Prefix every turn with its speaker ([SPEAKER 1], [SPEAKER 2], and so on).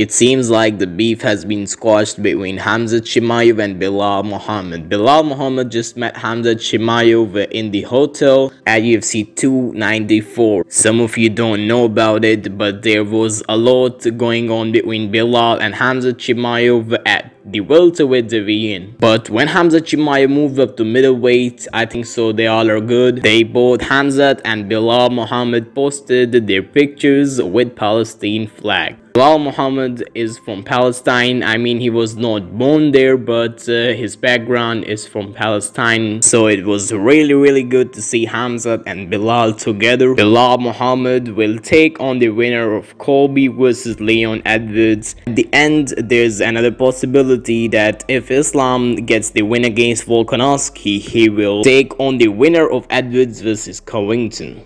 [SPEAKER 1] It seems like the beef has been squashed between Hamza Chimaev and Belal Muhammad. Belal Muhammad just met Hamza Chimaev in the hotel at UFC 294. Some of you don't know about it, but there was a lot going on between Belal and Hamza Chimaev at the welterweight division. But when Hamza Chimaev moved up to middleweight, I think so they all are good. They both Khamzat and Belal Muhammad posted their pictures with Palestine flag. Belal Muhammad is from Palestine. I mean, he was not born there, but uh, his background is from Palestine. So it was really, really good to see Khamzat and Belal together. Belal Muhammad will take on the winner of Colby versus Leon Edwards. At the end, there's another possibility that if Islam gets the win against Volkanovski, he will take on the winner of Edwards versus Covington.